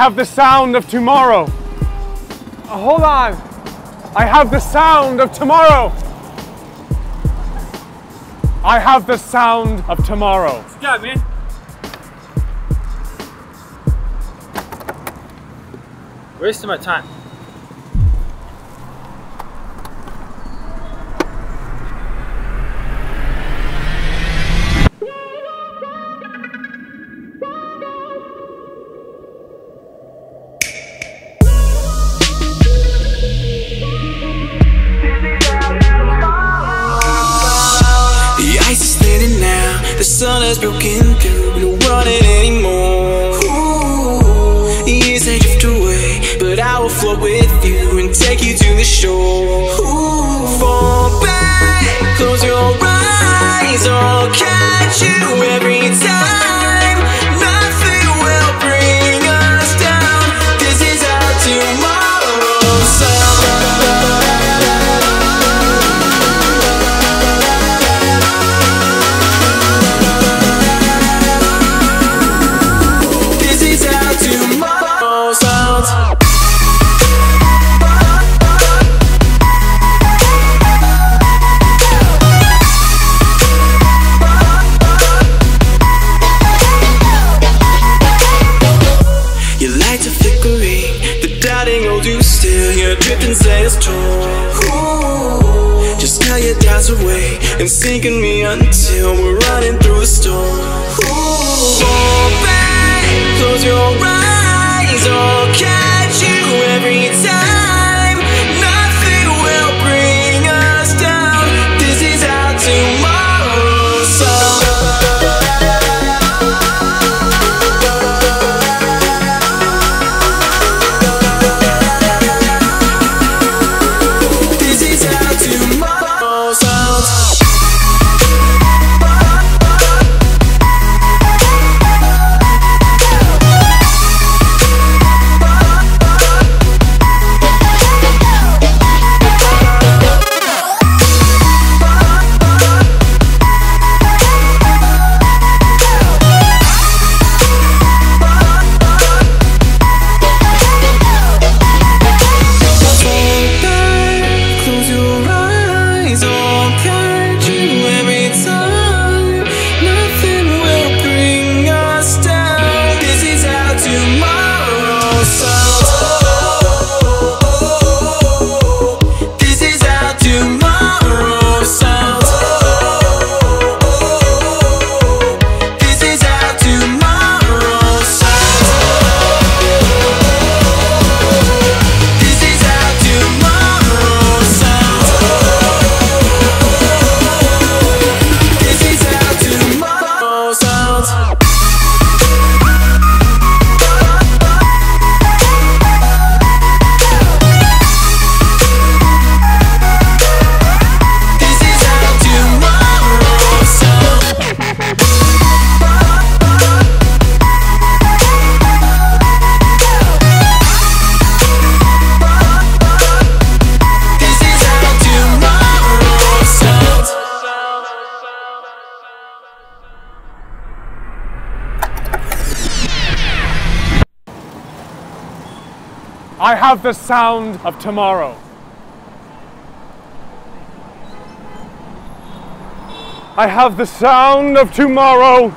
I have the sound of tomorrow. Uh, hold on. I have the sound of tomorrow. I have the sound of tomorrow. Job, man. Wasting my time. Sun has broken through, we don't run it anymore. Years they drift away, but I will float with you and take you to the shore. Ooh, fall back, close your Dripping sails torn. Just tell your doubts away and sinking me until we're running through a storm. Ooh, oh, fall back, close your eyes, I'll I have the sound of tomorrow. I have the sound of tomorrow.